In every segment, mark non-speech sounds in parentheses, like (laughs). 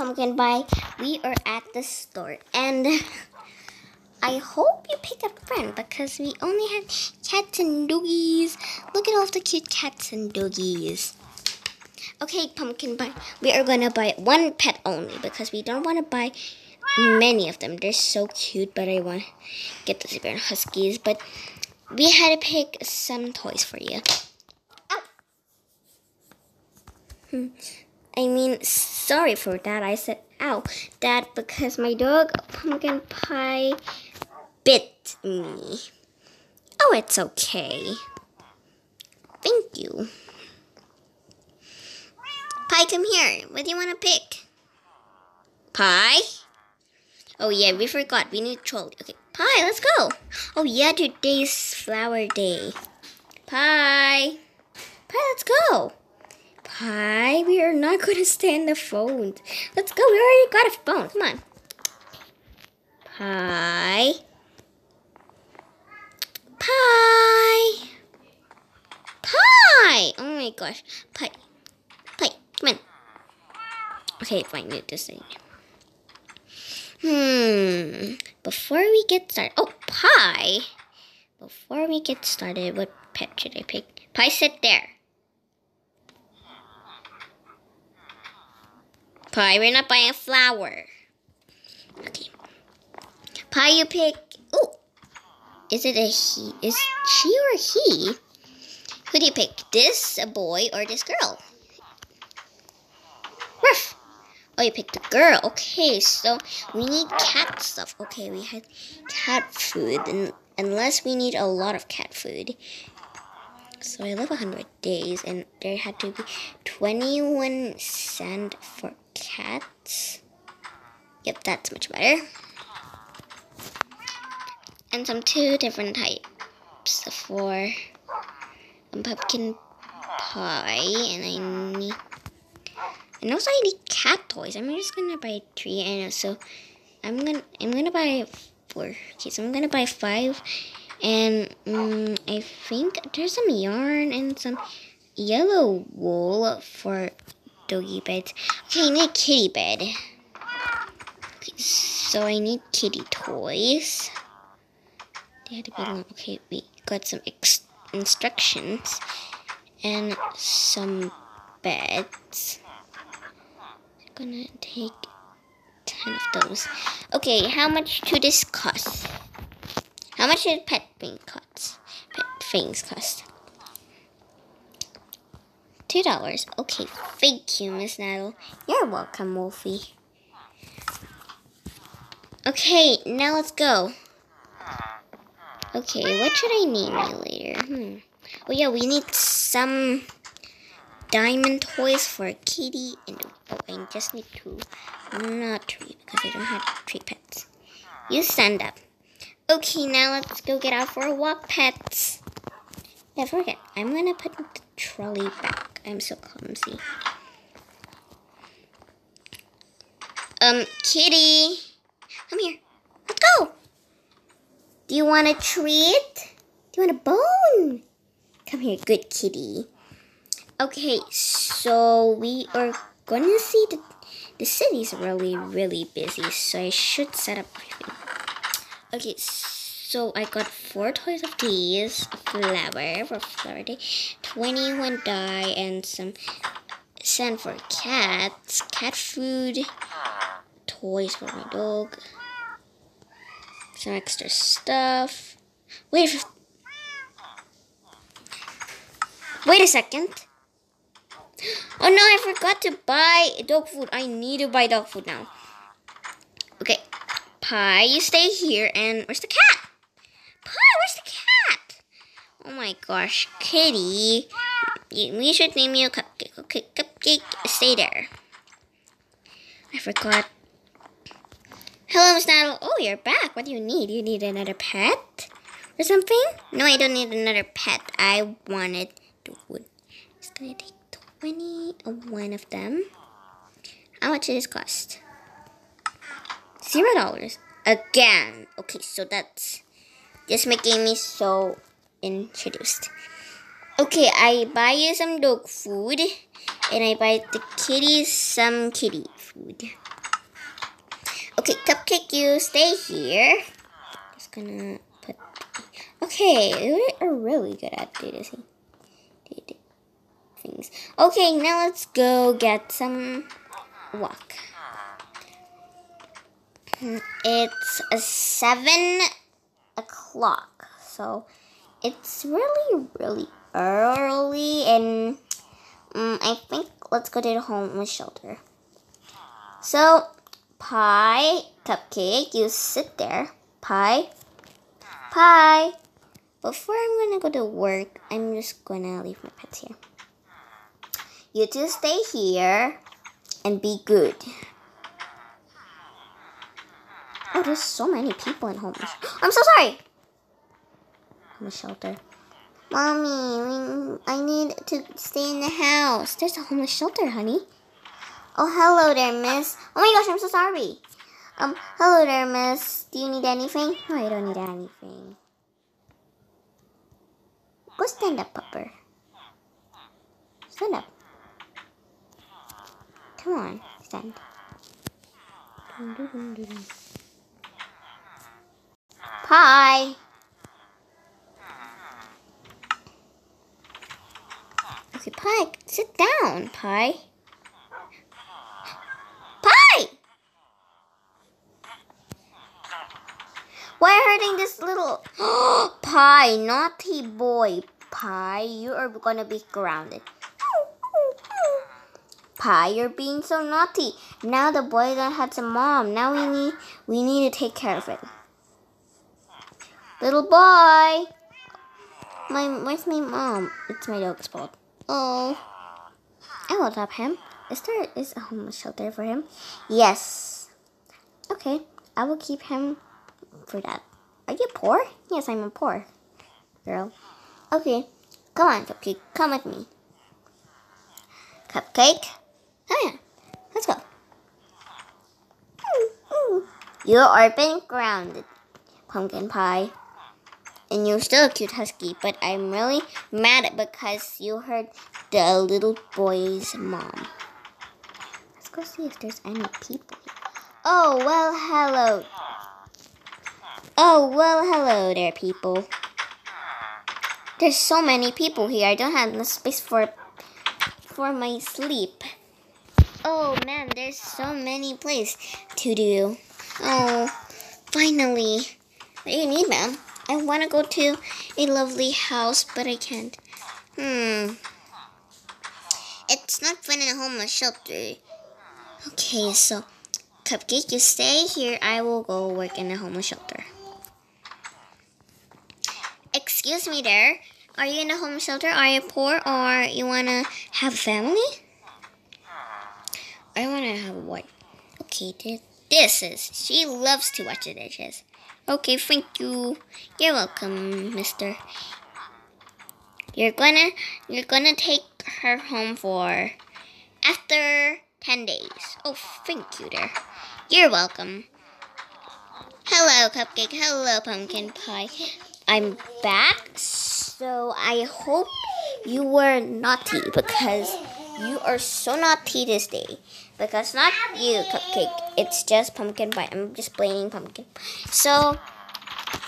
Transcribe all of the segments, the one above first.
Pumpkin Pie. We are at the store and I hope you pick a friend because we only have cats and doggies. Look at all the cute cats and doggies. Okay, Pumpkin Pie. We are gonna buy one pet only because we don't want to buy many of them. They're so cute, but I want to get the Siberian Huskies. But we had to pick some toys for you. Hmm. I mean, sorry for that. I said, ow, Dad, because my dog, Pumpkin Pie, bit me. Oh, it's okay. Thank you. Pie, come here. What do you want to pick? Pie? Oh, yeah, we forgot. We need trolley. Okay, Pie, let's go. Oh, yeah, today's flower day. Pie. Pie, let's go. Hi, we are not (laughs) going to stay on the phone. Let's go. We already got a phone. Come on. Pie. Pie. Pie. Oh my gosh. Pie. Pie. Come on. Okay, fine. Need this thing. Hmm. Before we get started. Oh, Pie. Before we get started, what pet should I pick? Pie, sit there. Pie, we're not buying a flower. Okay. Pie, you pick. Oh, is it a he? Is she or he? Who do you pick? This a boy or this girl? Ruff. Oh, you picked the girl. Okay, so we need cat stuff. Okay, we had cat food, and unless we need a lot of cat food. So I live 100 days, and there had to be 21 sand for cats. Yep, that's much better. And some two different types for pumpkin pie, and I need. And also I need cat toys. I'm just gonna buy three, and so I'm gonna I'm gonna buy four. Okay, so I'm gonna buy five, and um, I think there's some yarn and some yellow wool for doggy beds. Okay, I need a kitty bed. Okay, so I need kitty toys. They had to be long. Okay, we got some instructions and some beds. I'm gonna take 10 of those. Okay, how much to this cost? How much did pet cost? Pet things cost? Two dollars. Okay, thank you, Miss Naddle. You're welcome, Wolfie. Okay, now let's go. Okay, what should I name you later? Hmm. Oh yeah, we need some diamond toys for Kitty and oh, I just need two, not three because I don't have three pets. You stand up. Okay, now let's go get out for a walk, pets. Yeah, forget. I'm gonna put the trolley back. I'm so clumsy. Um, kitty. Come here. Let's go. Do you want a treat? Do you want a bone? Come here, good kitty. Okay, so we are to see the, the city's really, really busy, so I should set up. Okay, so I got four toys of these, a flower for flower day, 21 dye, and some sand for cats, cat food, toys for my dog, some extra stuff. Wait, wait a second. (gasps) Oh no, I forgot to buy dog food. I need to buy dog food now. Pie, you stay here, and where's the cat? Pie, where's the cat? Oh my gosh, Kitty. We should name you cupcake. Okay, cupcake, stay there. I forgot. Hello, Miss Naddle. Oh, you're back. What do you need? You need another pet or something? No, I don't need another pet. I wanted the wood. It's gonna take 20 of one of them. How much does this cost? Zero dollars. Again. Okay, so that's just making me so introduced. Okay, I buy you some dog food, and I buy the kitties some kitty food. Okay, Cupcake, you stay here. Just gonna put. Okay, we are really good at doing things. Okay, now let's go get some walk. It's seven o'clock, so it's really, really early, and um, I think let's go to the homeless shelter. So, Pie, Cupcake, you sit there. Pie, Pie. Before I'm gonna go to work, I'm just gonna leave my pets here. You two stay here and be good. Oh, there's so many people in homeless. I'm so sorry. Homeless shelter. Mommy, I need to stay in the house. There's a homeless shelter, honey. Oh, hello there, miss. Oh my gosh, I'm so sorry. Um, hello there, miss. Do you need anything? No, I don't need anything. Go stand up, pupper. Stand up. Come on, stand. Pie. Okay, Pie, sit down, Pie. Pie! Why are hurting this little (gasps) Pie, naughty boy? Pie, you are gonna be grounded. Pie, you're being so naughty. Now the boy don't a mom. Now we need we need to take care of it. Little boy. My where's my mom? It's my dog's fault. Oh. I will adopt him. Is there is a homeless shelter for him? Yes. Okay. I will keep him for that. Are you poor? Yes, I'm a poor girl. Okay. Come on, Cupcake. Come with me. Cupcake. Oh yeah. Let's go. You are being grounded, pumpkin pie and you're still a cute husky, but I'm really mad because you heard the little boy's mom. Let's go see if there's any people here. Oh, well, hello. Oh, well, hello there, people. There's so many people here. I don't have enough space for for my sleep. Oh man, there's so many places to do. Oh, finally. What do you need, ma'am? I want to go to a lovely house, but I can't. Hmm. It's not fun in a homeless shelter. Okay, so Cupcake, you stay here. I will go work in a homeless shelter. Excuse me there. Are you in a homeless shelter? Are you poor or you want to have a family? I want to have a wife. Okay, this is. She loves to watch the dishes. Okay, thank you. You're welcome, mister. You're gonna you're gonna take her home for after 10 days. Oh, thank you there. You're welcome. Hello, Cupcake. Hello, Pumpkin Pie. I'm back, so I hope you were naughty because you are so naughty this day. Because not you, Cupcake. It's just Pumpkin Pie. I'm just blaming Pumpkin. So,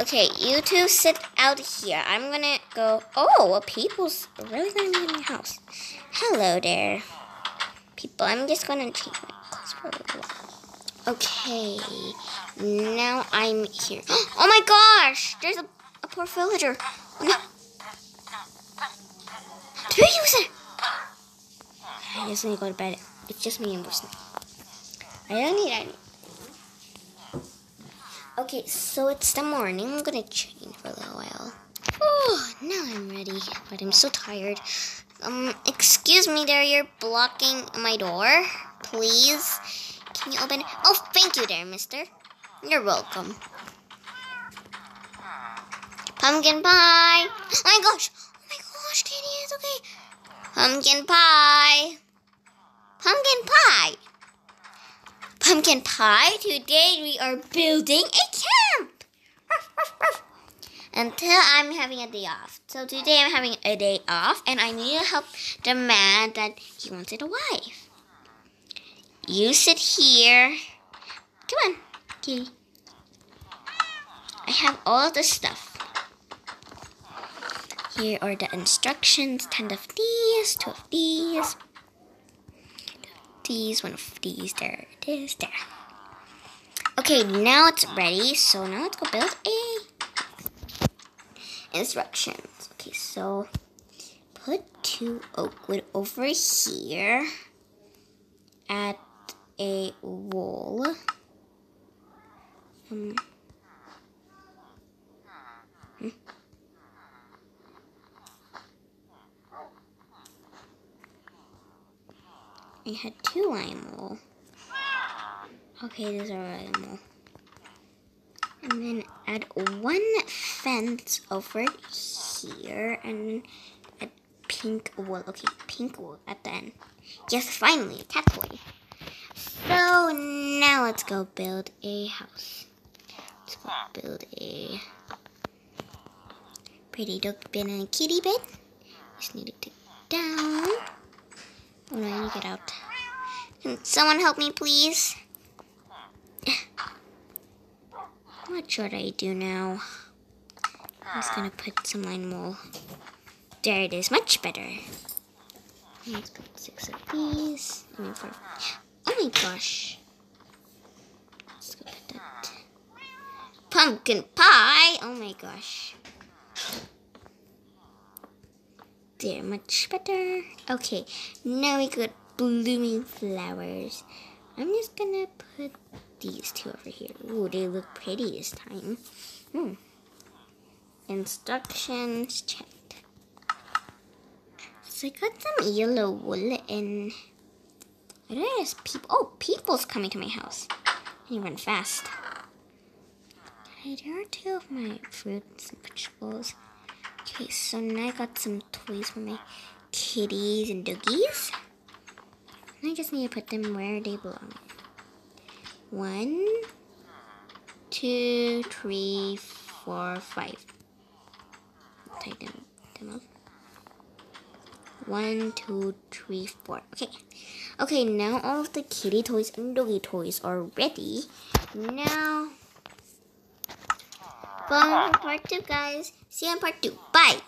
okay, you two sit out here. I'm gonna go. Oh, people's really gonna be in my house. Hello there, people. I'm just gonna change my clothes for a little while. Okay, now I'm here. (gasps) Oh my gosh! There's a, a poor villager. No. Do you use it? I just need to go to bed. It's just me and Bruce. I don't need any. Okay, so it's the morning. I'm gonna change for a little while. Oh, now I'm ready, but I'm so tired. Um, excuse me there, you're blocking my door. Please, can you open it? Oh, thank you there, mister. You're welcome. Pumpkin pie. Oh my gosh. Oh my gosh, Katie, it's okay. Pumpkin pie. Pumpkin pie. Pumpkin pie, today we are building a camp. until I'm having a day off. So today I'm having a day off and I need to help the man that he wanted a wife. You sit here. Come on, kitty. I have all the stuff. Here are the instructions. 10 of these, 2 of these, these, one of these. There it is, there. Okay, now it's ready. So now let's go build a instructions. Okay, so put two oak wood over here at a wall. Um, hmm. I had two lime wool. Okay, there's are lime wool and then add one fence over here and add pink wool. Okay, pink wool at the end. Yes, finally, a toy. So now let's go build a house. Let's go build a pretty dog bed and a kitty bed. Just need to take down. Oh no, I need to get out. Can someone help me, please? What should I do now? I'm just gonna put some lime wool. There it is, much better. Let's put six of these. I mean four. Oh my gosh. Let's go put that. Pumpkin pie! Oh my gosh. There, much better. Okay, now we got blooming flowers. I'm just gonna put these two over here. Ooh, they look pretty this time. Hmm. Instructions checked. So I got some yellow wool and there's people. Oh, people's coming to my house. I to run fast. Okay, there are two of my fruits and vegetables. Okay, so now I got some toys for my kitties and doggies. I just need to put them where they belong. One, two, three, four, five. Tighten them up. One, two, three, four. Okay. Okay, now all of the kitty toys and doggy toys are ready. Now, bye part two, guys. See you in part two. Bye.